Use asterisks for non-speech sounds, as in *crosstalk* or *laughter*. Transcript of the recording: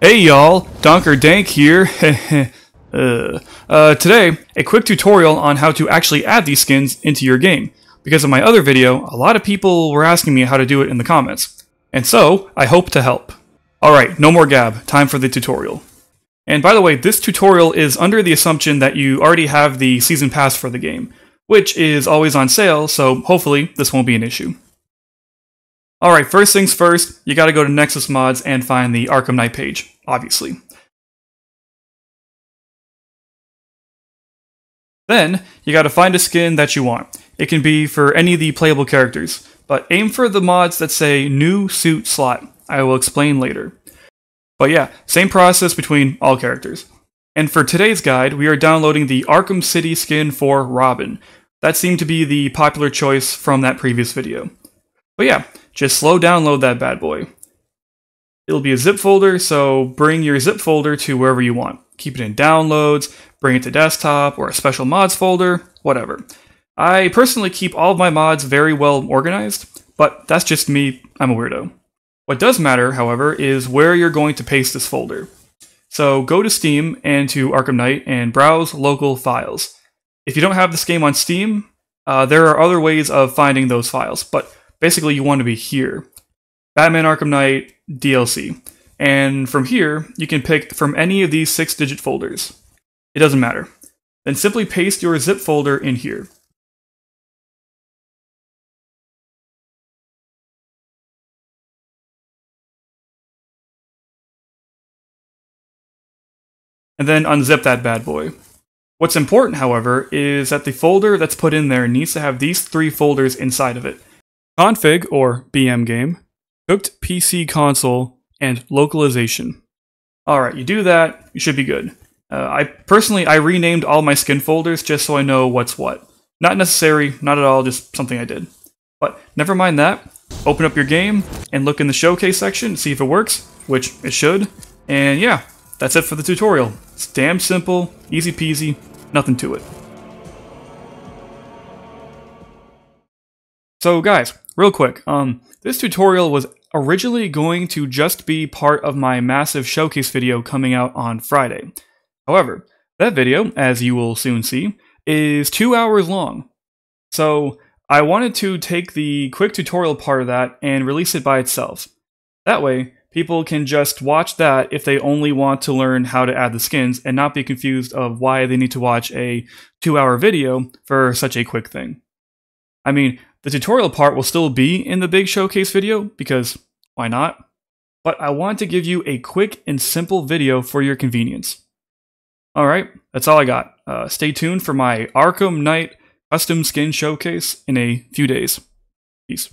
Hey y'all, Donker Dank here. *laughs* uh, uh, today, a quick tutorial on how to actually add these skins into your game. Because of my other video, a lot of people were asking me how to do it in the comments. And so, I hope to help. Alright, no more gab, time for the tutorial. And by the way, this tutorial is under the assumption that you already have the season pass for the game, which is always on sale, so hopefully this won't be an issue. Alright, first things first, you gotta go to Nexus Mods and find the Arkham Knight page, obviously. Then, you gotta find a skin that you want. It can be for any of the playable characters, but aim for the mods that say New Suit Slot. I will explain later. But yeah, same process between all characters. And for today's guide, we are downloading the Arkham City skin for Robin. That seemed to be the popular choice from that previous video. But yeah, just slow download that bad boy. It'll be a zip folder, so bring your zip folder to wherever you want. Keep it in downloads, bring it to desktop, or a special mods folder, whatever. I personally keep all of my mods very well organized, but that's just me, I'm a weirdo. What does matter, however, is where you're going to paste this folder. So go to Steam and to Arkham Knight and browse local files. If you don't have this game on Steam, uh, there are other ways of finding those files, but basically you want to be here. Batman Arkham Knight DLC. And from here, you can pick from any of these six digit folders. It doesn't matter. Then simply paste your zip folder in here. And then unzip that bad boy. What's important, however, is that the folder that's put in there needs to have these three folders inside of it config or BM game, cooked PC console, and localization. Alright, you do that, you should be good. Uh, I personally I renamed all my skin folders just so I know what's what. Not necessary, not at all, just something I did. But never mind that. Open up your game and look in the showcase section, see if it works, which it should. And yeah, that's it for the tutorial. It's damn simple, easy peasy, nothing to it. So guys, real quick, um, this tutorial was originally going to just be part of my massive showcase video coming out on Friday. However, that video, as you will soon see, is two hours long. So I wanted to take the quick tutorial part of that and release it by itself. That way, people can just watch that if they only want to learn how to add the skins and not be confused of why they need to watch a two hour video for such a quick thing. I mean, the tutorial part will still be in the big showcase video, because why not? But I want to give you a quick and simple video for your convenience. Alright, that's all I got. Uh, stay tuned for my Arkham Knight custom skin showcase in a few days. Peace.